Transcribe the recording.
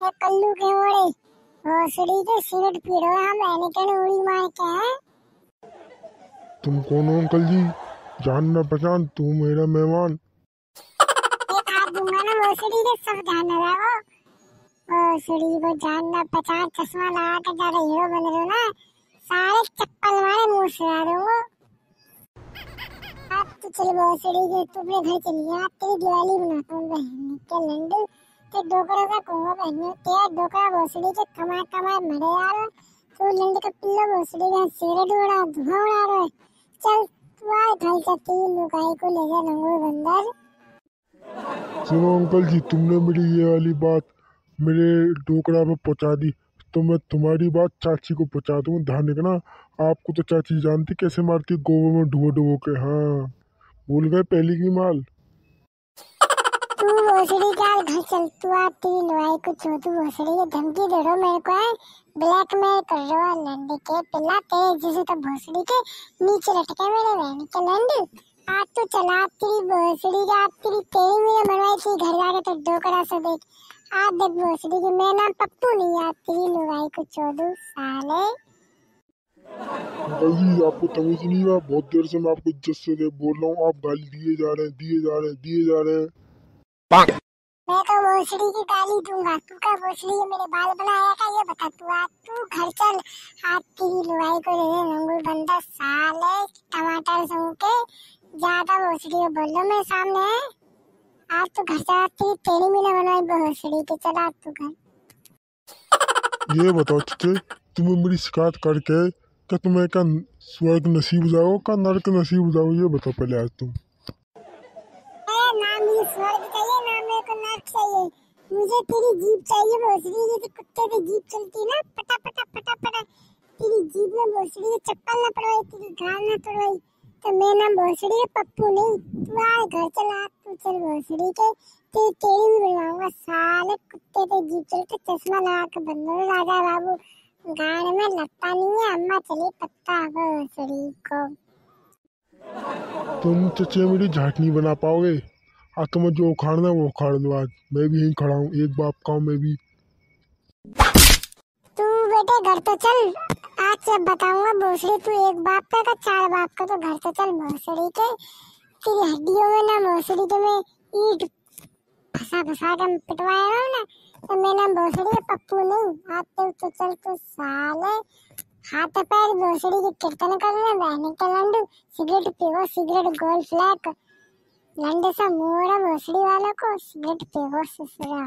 ये कल्लू के ओड़े भोसड़ी के सिगरेट पी रहे हैं मैंने कहने उड़ी मार के हैं। तुम कौन हो अंकल जी? जान न पहचान तू मेरा मेहमान। एक हाथ दूँगा ना भोसड़ी के सब ध्यान रखो भोसड़ी को जान ना पहचान चश्मा लगा के ज़्यादा हीरो बन रहे हो ना। सारे चप्पल मारे मुँह से आ दूँगा अब तो चल भोसड़ी के तू अपने घर चली जा तेरी दिवाली बनाता हूँ बहन के लंडू ते डोकरा का कहूँगा बहन तेरा डोकरा भोसड़ी के कमा कमा मरे यार। तू लंड का पिल्ला भोसड़ी का सिगरेट उड़ा धुआँ उड़ा रहा चल, तू आ घर चलती लुगाई को ले जा लंगूर बंदर। सुनो अंकल जी, तुमने मेरी ये वाली बात मेरे टोकरा पे पहुँचा दी। तो मैं तुम्हारी बात चाची को पहुँचा दूँगा ध्यान रखना, आपको तो चाची जानती कैसे मारती गोबर में डुबो डुबो के। हाँ। भूल गए पहली की माल? तू भोसड़ी का घर चल, तू आ तेरी लुआई को छोटू भोसड़ी के धमकी दे रहा मेरे को, है? ब्लैकमेल कर रहा है लंड के पिल्ला तेरे जैसे तो भोसड़ी के नीचे लटके मेरे बहन के लंड आज तो चला तेरी भोसड़ी का तेरी तेरी मेरे बनवाई थी, घर जाके तो डोकरा से देख। आज देख भोसड़ी की, मेरा नाम पप्पू नहीं आज तेरी लुआई को छोड़ू साले जी आपको तमीज नहीं हुआ बहुत देर से मैं आपको इज़्ज़त से बोल रहा हूँ, आप गाली दिए जा रहे हैं, दिए जा रहे हैं, दिए जा रहे हैं। मैं तो भोसड़ी की गाली दूँगा। तू का भोसड़ी है? मेरे बाल बनाया का ये बता तू आज तू घर चल। आज तेरी लुआई को दे दे रंगूल बंदा साले टमाटर सूंघ के। ज़्यादा भोसड़ी को बोल लो मेरे सामने। है आज तू घर चला तेरी तेरी भी ना बनवाई भोसड़ी के चला तू घर। ये बताओ चचे तुम्हें मेरी शिकायत करके क्या तुम्हें क्या स्वर्ग नसीब जाओ क्या नरक नसीब जाओ ये बताओ पहले आज तुम ए, ना मुझे स्वर्ग चाहिए ना मुझे तेरी जीप चाहिए भोसड़ी जैसे कुत्ते जीप चलती ना पटा पटा पटा पटा तेरी जीप में भोसड़ी की चप्पल ना पड़वाई, तेरी ना पड़वाई तो मैं नाम भोसड़ी पप्पू नहीं, तू आ घर चला, तू चल भोसड़ी के। तेरी तेरी भी साले कुत्ते जीप चलते चश्मा लगा के बंदर राजा बाबू। में लगता नहीं है, अम्मा चली पत्ता को। तुम चचे मेरी झाट नहीं बना पाओगे। आज तुम्हें जो उखाड़ना है वो उखाड़ दो आज। मैं भी यहीं खड़ा हूँ, एक बाप का मैं भी। तू बेटे घर तो चल, आज से बताऊँगा भोसड़ी, तू एक बाप का का चार बाप का तो घर तो चल भोसड़ी के। तेरी हड्डियों में ना भोसड़ी के में ईट फंसा फंसा के पिटवाया हूँ ना तो मेरा नाम भोसड़ी है पप्पू नहीं, आज तो तो चल, तू साले हाथ पैर भोसड़ी की कीर्तन कर रहे बहने के लंडू, सिगरेट पीवो सिगरेट गोल फ्लैक लंडे सा मोरा भोसड़ी वालों को सिगरेट पीवो ससुरा